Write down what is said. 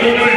Gracias.